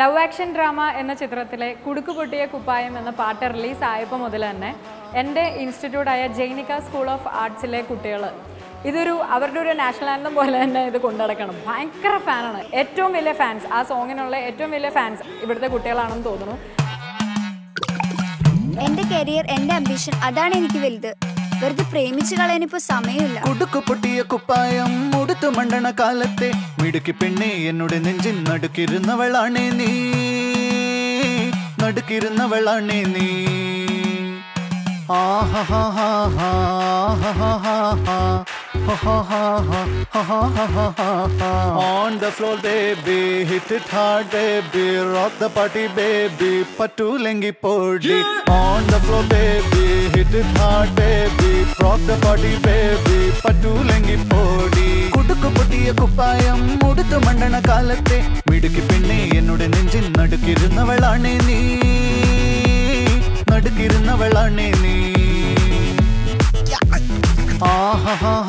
Love action drama എന്ന ചിത്രത്തിലെ കുടുക്ക് പൊട്ടിയ കുപ്പായം എന്ന പാട്ട് റിലീസ് ആയപ്പോൾ മുതൽ തന്നെ എന്റെ ഇൻസ്റ്റിറ്റ്യൂട്ടായ ജൈനിക സ്കൂൾ ഓഫ് ആർട്സിലെ കുട്ടികൾ ഇതൊരു അവരുടെ ഒരു നാഷണൽ ആൻഡം പോലെ തന്നെ ഇത് കൊണ്ടുനടക്കണം ഭയങ്കര ഫാനാണ്. ഏറ്റവും വലിയ ഫാൻസ്. ആ സോങ്ങിനുള്ള ഏറ്റവും വലിയ ഫാൻസ് ഇവിടുത്തെ കുട്ടികളാണെന്ന് തോന്നുന്നു. എന്റെ കരിയർ എന്റെ അംബിഷൻ അതാണ് എനിക്ക് വലുത്. വെറുതെ പ്രേമിച്ചു കളയാനിപ്പോ സമയമില്ല കുടുക്കു പൊട്ടിയ കുപ്പായം മുടുത്തു മണ്ടണ കാലത്തെ മിടുക്കി പെണ്ണെ എന്നോട് നെഞ്ചിൻ നടുക്കിരുന്നവളാണേ നീ നടുക്കിരുന്നവളാണേ നീ On the floor, baby, hit it hard, baby, rock the party, baby, പറ്റൂലെങ്കി പൊടി. On the floor, baby, hit it be baby, rock the party, baby, പറ്റൂലെങ്കി പൊടി. കുടുക്കു പൊട്ടിയ കുപ്പായം ഉടുത്തു മണ്ടണ കാലത്തെ. മിടുക്കി പെണ്ണെ എന്നോട് നെഞ്ചിൽ നടുക്കിരുന്നവളാണേ നീ. നടുക്കിരുന്നവളാണേ നീ. ആഹാ